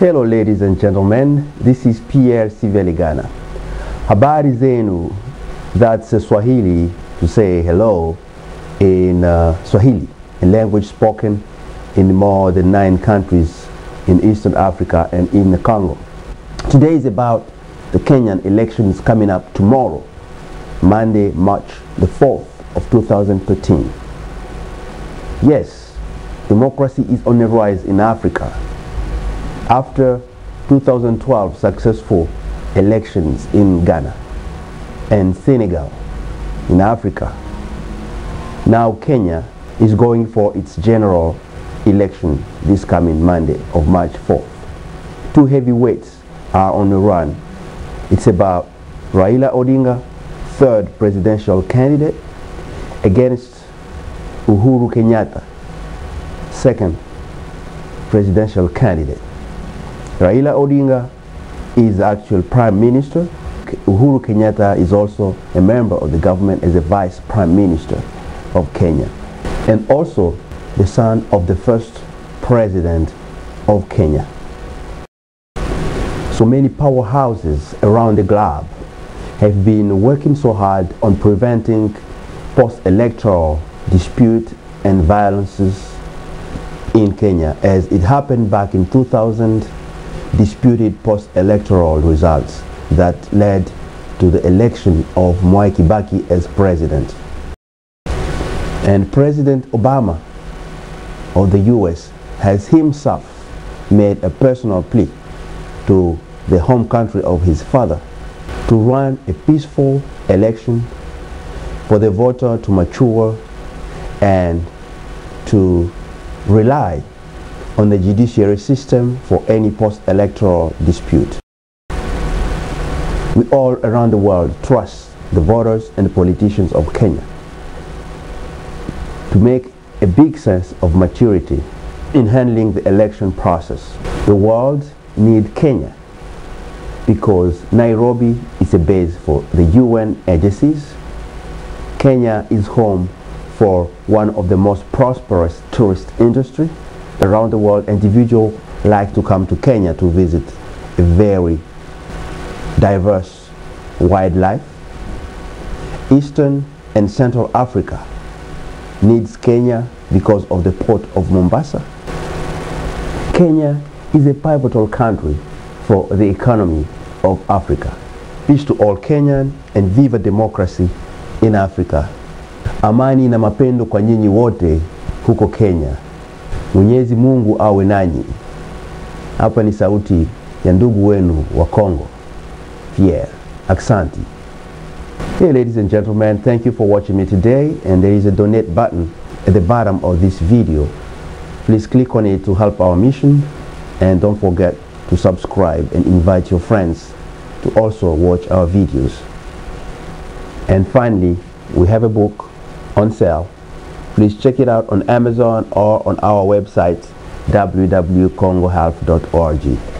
Hello ladies and gentlemen, this is Pierre Siveligana. Habari zenu, that's Swahili to say hello in uh, Swahili, a language spoken in more than nine countries in Eastern Africa and in the Congo. Today is about the Kenyan elections coming up tomorrow, Monday, March the 4th of 2013. Yes, democracy is on the rise in Africa after 2012 successful elections in Ghana and Senegal in Africa. Now Kenya is going for its general election this coming Monday of March 4th. Two heavyweights are on the run. It's about Raila Odinga, third presidential candidate, against Uhuru Kenyatta, second presidential candidate. Raila Odinga is the actual prime minister. Uhuru Kenyatta is also a member of the government as a vice prime minister of Kenya and also the son of the first president of Kenya. So many powerhouses around the globe have been working so hard on preventing post-electoral dispute and violences in Kenya as it happened back in 2000 disputed post-electoral results that led to the election of Mwai Kibaki as president. And President Obama of the US has himself made a personal plea to the home country of his father to run a peaceful election for the voter to mature and to rely on the judiciary system for any post-electoral dispute. We all around the world trust the voters and the politicians of Kenya to make a big sense of maturity in handling the election process. The world needs Kenya because Nairobi is a base for the UN agencies. Kenya is home for one of the most prosperous tourist industry around the world. Individuals like to come to Kenya to visit a very diverse wildlife. Eastern and Central Africa needs Kenya because of the port of Mombasa. Kenya is a pivotal country for the economy of Africa. Peace to all Kenyan and viva democracy in Africa. Amani na mapendo kwa nyinyi wote huko Kenya. Mwenyezi Mungu awe nanyi. Hapa ni sauti ya ndugu wenu wa Kongo, Pierre. Aksanti. Hey ladies and gentlemen, thank you for watching me today and there is a donate button at the bottom of this video. Please click on it to help our mission and don't forget to subscribe and invite your friends to also watch our videos. And finally, we have a book on sale. Please check it out on Amazon or on our website www.congohealth.org.